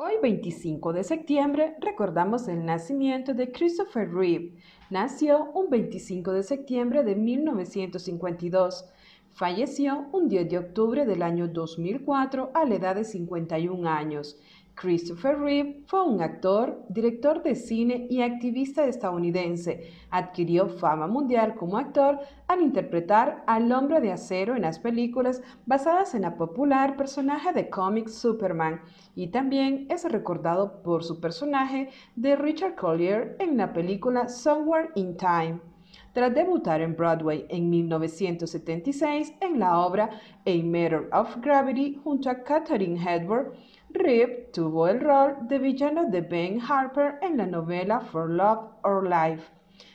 Hoy 25 de septiembre recordamos el nacimiento de Christopher Reeve. Nació un 25 de septiembre de 1952. Falleció un 10 de octubre del año 2004 a la edad de 51 años. Christopher Reeve fue un actor, director de cine y activista estadounidense. Adquirió fama mundial como actor al interpretar al hombre de acero en las películas basadas en la popular personaje de cómics Superman y también es recordado por su personaje de Richard Collier en la película Somewhere in Time. Tras debutar en Broadway en 1976 en la obra A Matter of Gravity junto a Katharine Hepburn, Rip tuvo el rol de villano de Ben Harper en la novela For Love or Life.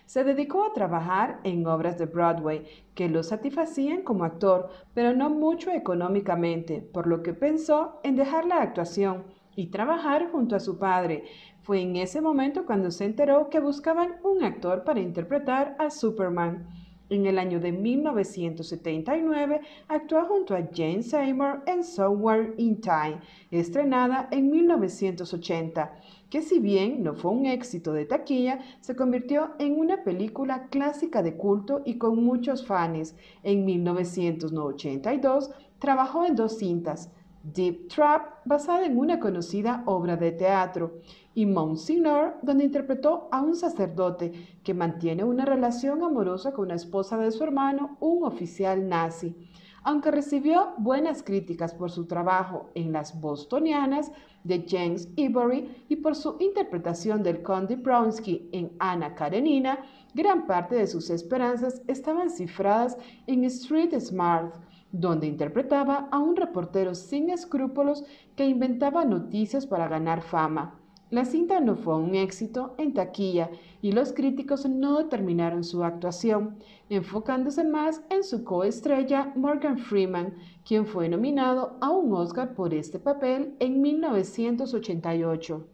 Se dedicó a trabajar en obras de Broadway que lo satisfacían como actor, pero no mucho económicamente, por lo que pensó en dejar la actuación y trabajar junto a su padre. Fue en ese momento cuando se enteró que buscaban un actor para interpretar a Superman. En el año de 1979 actuó junto a Jane Seymour en Somewhere in Time, estrenada en 1980, que si bien no fue un éxito de taquilla, se convirtió en una película clásica de culto y con muchos fans. En 1982 trabajó en dos cintas, Deep Trap, basada en una conocida obra de teatro, y Monsignor, donde interpretó a un sacerdote que mantiene una relación amorosa con la esposa de su hermano, un oficial nazi. Aunque recibió buenas críticas por su trabajo en Las Bostonianas de James Ivory y por su interpretación del Conde Bronsky en Ana Karenina, gran parte de sus esperanzas estaban cifradas en Street Smart, donde interpretaba a un reportero sin escrúpulos que inventaba noticias para ganar fama. La cinta no fue un éxito en taquilla y los críticos no determinaron su actuación, enfocándose más en su coestrella Morgan Freeman, quien fue nominado a un Oscar por este papel en 1988.